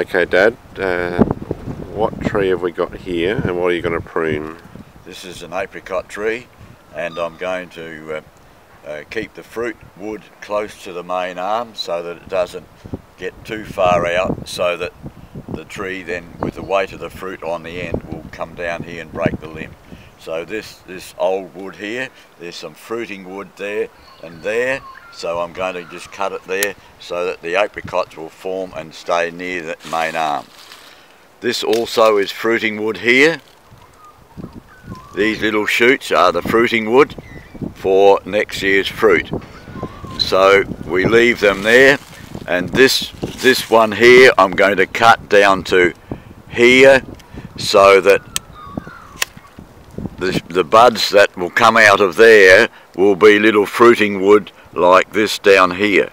Okay, Dad. Uh, what tree have we got here, and what are you going to prune? This is an apricot tree, and I'm going to uh, uh, keep the fruit wood close to the main arm so that it doesn't get too far out, so that the tree then, with the weight of the fruit on the end, will come down here and break the limb. So this this old wood here, there's some fruiting wood there and there, so I'm going to just cut it there so that the apricots will form and stay near the main arm. This also is fruiting wood here. These little shoots are the fruiting wood for next year's fruit. So we leave them there and this this one here I'm going to cut down to here so that the, the buds that will come out of there will be little fruiting wood like this down here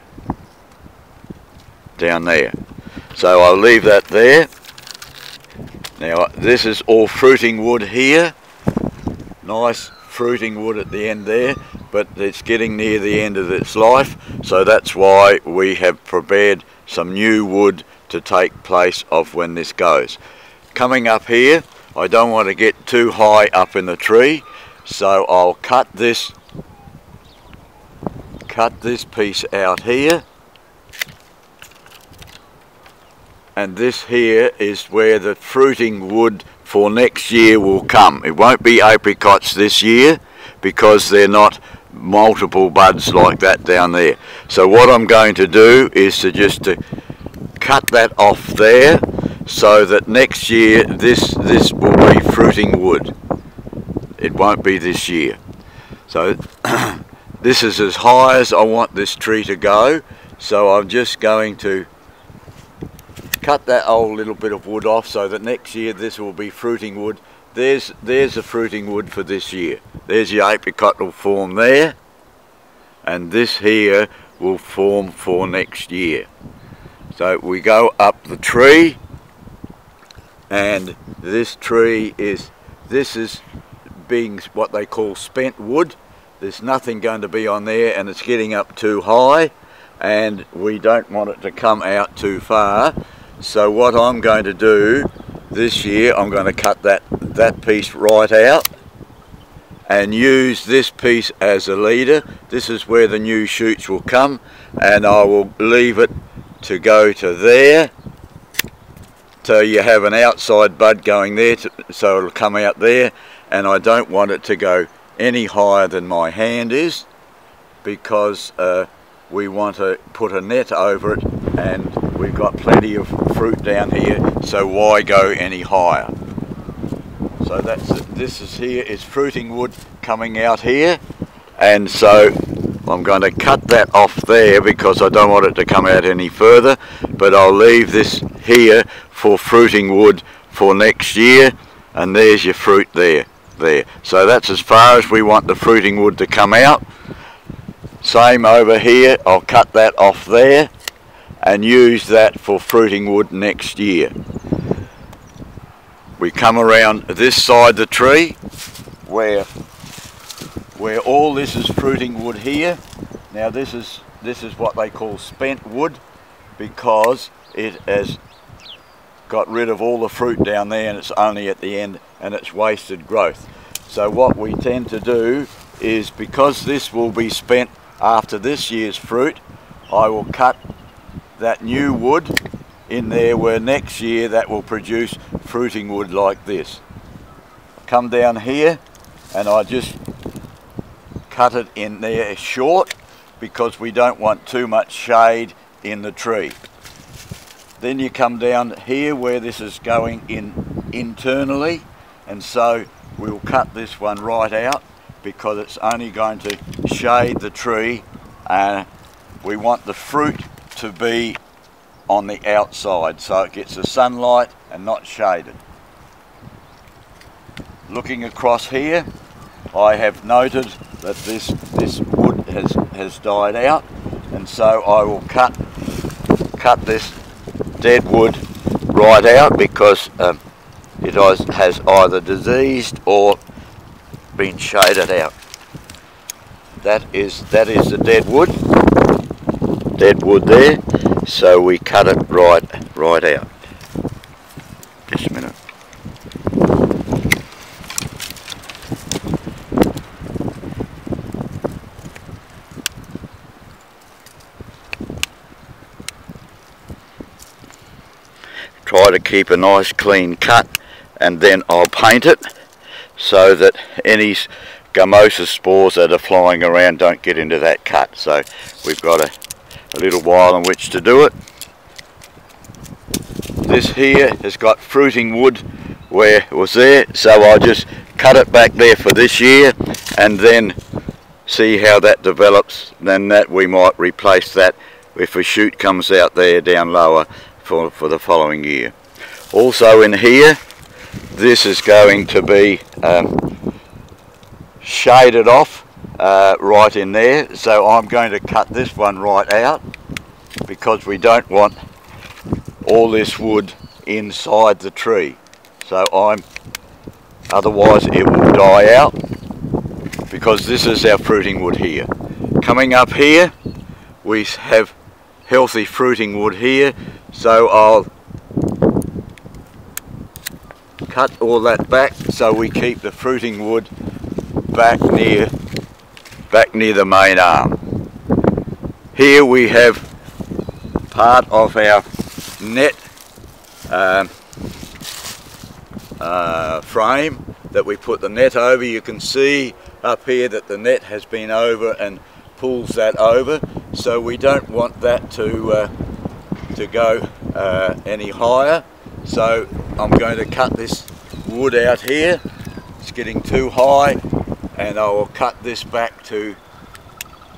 down there. So I'll leave that there. Now this is all fruiting wood here. Nice fruiting wood at the end there but it's getting near the end of its life so that's why we have prepared some new wood to take place of when this goes. Coming up here I don't want to get too high up in the tree so I'll cut this cut this piece out here and this here is where the fruiting wood for next year will come. It won't be apricots this year because they're not multiple buds like that down there. So what I'm going to do is to just to cut that off there so that next year this this will be fruiting wood. It won't be this year. So This is as high as I want this tree to go, so I'm just going to cut that old little bit of wood off so that next year this will be fruiting wood. There's, there's the fruiting wood for this year. There's your apricot will form there, and this here will form for next year. So we go up the tree, and this tree is, this is being what they call spent wood. There's nothing going to be on there and it's getting up too high. And we don't want it to come out too far. So what I'm going to do this year I'm going to cut that that piece right out and use this piece as a leader. This is where the new shoots will come and I will leave it to go to there so you have an outside bud going there to, so it'll come out there and I don't want it to go any higher than my hand is because uh, we want to put a net over it and we've got plenty of fruit down here so why go any higher so that's it. this is here is fruiting wood coming out here and so I'm going to cut that off there because I don't want it to come out any further but I'll leave this here for fruiting wood for next year and there's your fruit there there. So that's as far as we want the fruiting wood to come out. Same over here, I'll cut that off there and use that for fruiting wood next year. We come around this side of the tree where where all this is fruiting wood here. Now this is this is what they call spent wood because it has got rid of all the fruit down there and it's only at the end and it's wasted growth. So what we tend to do is because this will be spent after this year's fruit, I will cut that new wood in there where next year that will produce fruiting wood like this. Come down here and I just cut it in there short because we don't want too much shade in the tree. Then you come down here where this is going in internally and so we'll cut this one right out because it's only going to shade the tree and we want the fruit to be on the outside so it gets the sunlight and not shaded. Looking across here I have noted that this this wood has, has died out and so I will cut cut this dead wood right out because um, it has either diseased or been shaded out. That is that is the dead wood, dead wood there. So we cut it right right out. To keep a nice clean cut and then I'll paint it so that any gummosis spores that are flying around don't get into that cut. So we've got a, a little while in which to do it. This here has got fruiting wood where it was there, so I'll just cut it back there for this year and then see how that develops. Then that we might replace that if a shoot comes out there down lower for, for the following year. Also in here, this is going to be um, shaded off uh, right in there. So I'm going to cut this one right out because we don't want all this wood inside the tree. So I'm, otherwise it will die out because this is our fruiting wood here. Coming up here, we have healthy fruiting wood here. So I'll cut all that back so we keep the fruiting wood back near back near the main arm. Here we have part of our net um, uh, frame that we put the net over. You can see up here that the net has been over and pulls that over so we don't want that to uh, to go uh, any higher so I'm going to cut this wood out here. It's getting too high and I will cut this back to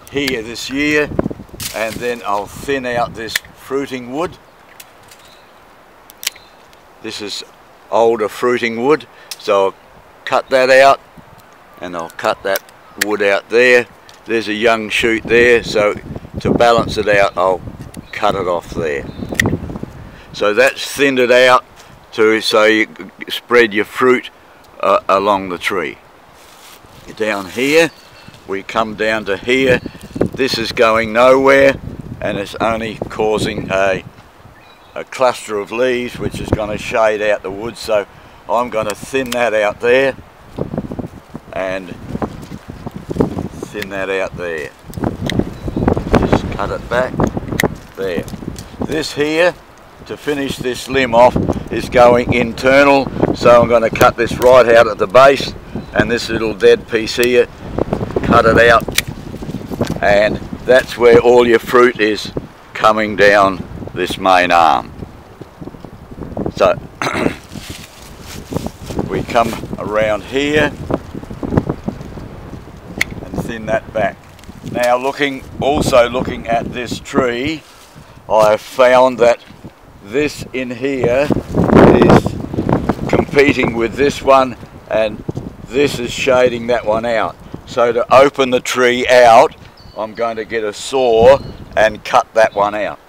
here this year and then I'll thin out this fruiting wood. This is older fruiting wood so I'll cut that out and I'll cut that wood out there. There's a young shoot there so to balance it out I'll cut it off there. So that's thinned it out to so you spread your fruit uh, along the tree. Down here we come down to here. This is going nowhere and it's only causing a a cluster of leaves which is going to shade out the wood so I'm going to thin that out there and thin that out there. Just cut it back there. This here to finish this limb off is going internal so I'm going to cut this right out at the base and this little dead piece here cut it out and that's where all your fruit is coming down this main arm. So we come around here and thin that back. Now looking, also looking at this tree, I have found that this in here is competing with this one and this is shading that one out. So to open the tree out, I'm going to get a saw and cut that one out.